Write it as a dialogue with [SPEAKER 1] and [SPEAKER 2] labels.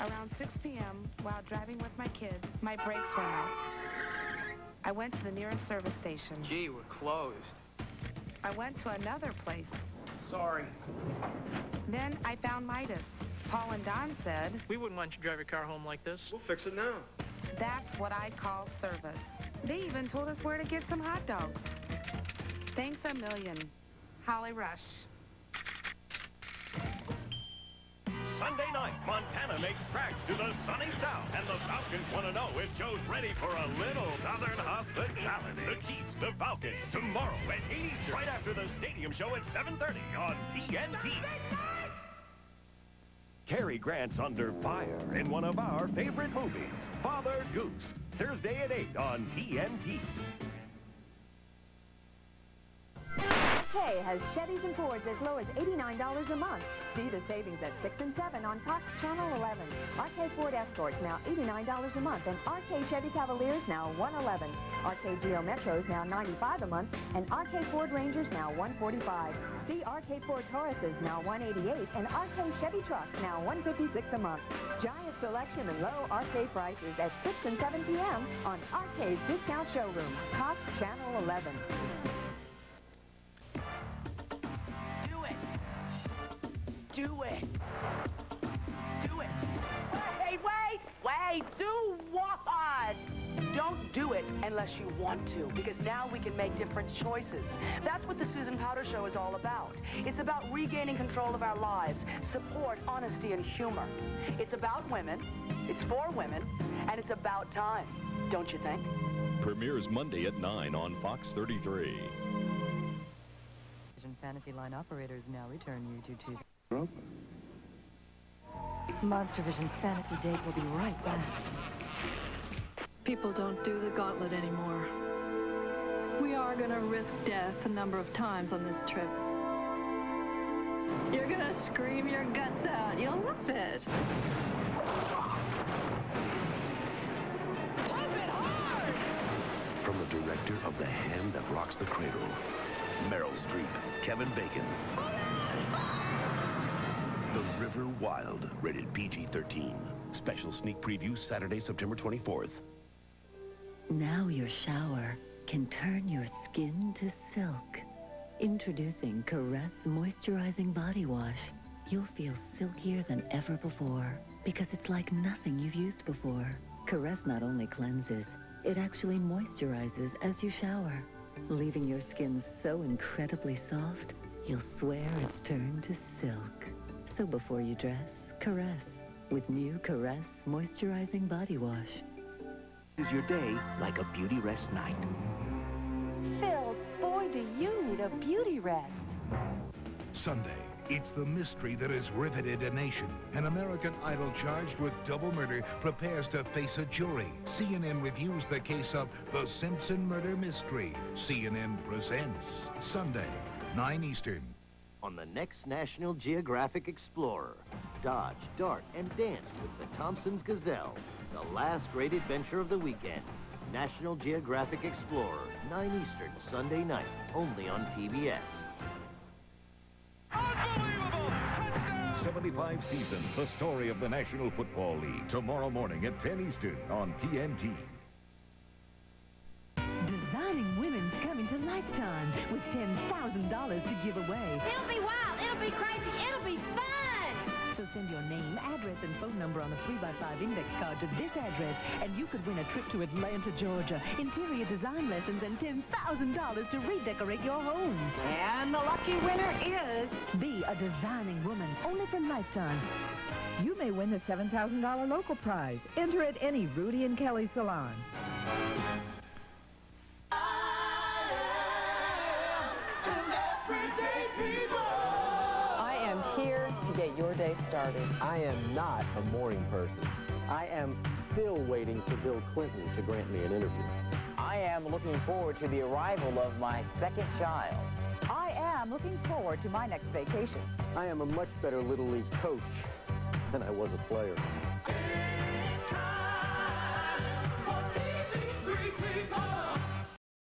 [SPEAKER 1] Around 6 p.m., while driving with my kids, my brakes went out. I went to the nearest service station.
[SPEAKER 2] Gee, we're closed.
[SPEAKER 1] I went to another place.
[SPEAKER 2] Sorry.
[SPEAKER 1] Then I found Midas. Paul and Don said,
[SPEAKER 3] We wouldn't want you to drive your car home like this.
[SPEAKER 4] We'll fix it now.
[SPEAKER 1] that's what I call service. They even told us where to get some hot dogs. Thanks a million. Holly Rush.
[SPEAKER 5] Sunday night, Montana makes tracks to the sunny south, and the Falcons want to know if Joe's ready for a little southern hospitality. The Chiefs, the Falcons, tomorrow at 8 Eastern, right after the stadium show at 7.30 on TNT. Cary Grant's under fire in one of our favorite movies, Father Goose, Thursday at 8 on TNT.
[SPEAKER 6] Has Chevys and Fords as low as $89 a month. See the savings at 6 and 7 on Cox Channel 11. RK Ford Escorts now $89 a month, and RK Chevy Cavaliers now $111. RK Geo Metros now 95 a month, and RK Ford Rangers now 145. See RK Ford Tauruses now 188, and RK Chevy Trucks now 156 a month. Giant selection and low RK prices at 6 and 7 p.m. on RK's Discount Showroom, Cox Channel 11.
[SPEAKER 7] Do it. Do it. Wait, wait, wait. Do what? Don't do it unless you want to, because now we can make different choices. That's what the Susan Powter Show is all about. It's about regaining control of our lives, support, honesty, and humor. It's about women, it's for women, and it's about time, don't you think?
[SPEAKER 8] Premieres Monday at 9 on Fox 33.
[SPEAKER 9] Vision Fantasy Line operators now return you to
[SPEAKER 10] Rope.
[SPEAKER 9] Monster Vision's Fantasy Date will be right back.
[SPEAKER 11] People don't do the gauntlet anymore. We are going to risk death a number of times on this trip. You're going to scream your guts out. You'll love it.
[SPEAKER 12] From the director of The Hand That Rocks the Cradle, Meryl Streep, Kevin Bacon. The River Wild, rated PG-13. Special sneak preview Saturday, September 24th.
[SPEAKER 13] Now your shower can turn your skin to silk. Introducing Caress Moisturizing Body Wash. You'll feel silkier than ever before because it's like nothing you've used before. Caress not only cleanses, it actually moisturizes as you shower, leaving your skin so incredibly soft, you'll swear it's turned to silk. So before you dress, caress with new Caress Moisturizing Body Wash.
[SPEAKER 14] Is your day like a Beautyrest night?
[SPEAKER 6] Phil, boy, do you need a Beautyrest.
[SPEAKER 15] Sunday, it's the mystery that has riveted a nation. An American Idol charged with double murder prepares to face a jury. CNN reviews the case of the Simpson murder mystery. CNN presents Sunday, 9 Eastern.
[SPEAKER 16] On the next National Geographic Explorer, dodge, dart, and dance with the Thomson's Gazelle. The last great adventure of the weekend. National Geographic Explorer, 9 Eastern, Sunday night, only on TBS.
[SPEAKER 8] 75 seasons, the story of the National Football League. Tomorrow morning at 10 Eastern on TNT.
[SPEAKER 17] To Lifetime with $10,000 to give away.
[SPEAKER 18] It'll be wild. It'll be crazy. It'll be fun.
[SPEAKER 17] So send your name, address, and phone number on a 3x5 index card to this address, and you could win a trip to Atlanta, Georgia, interior design lessons, and $10,000 to redecorate your home.
[SPEAKER 7] And the lucky winner is...
[SPEAKER 17] Be a designing woman, only from Lifetime.
[SPEAKER 19] You may win the $7,000 local prize. Enter at any Rudy and Kelly salon.
[SPEAKER 20] Get your day started.
[SPEAKER 2] I am not a morning person. I am still waiting for Bill Clinton to grant me an interview.
[SPEAKER 20] I am looking forward to the arrival of my second child.
[SPEAKER 6] I am looking forward to my next vacation.
[SPEAKER 2] I am a much better Little League coach than I was a player.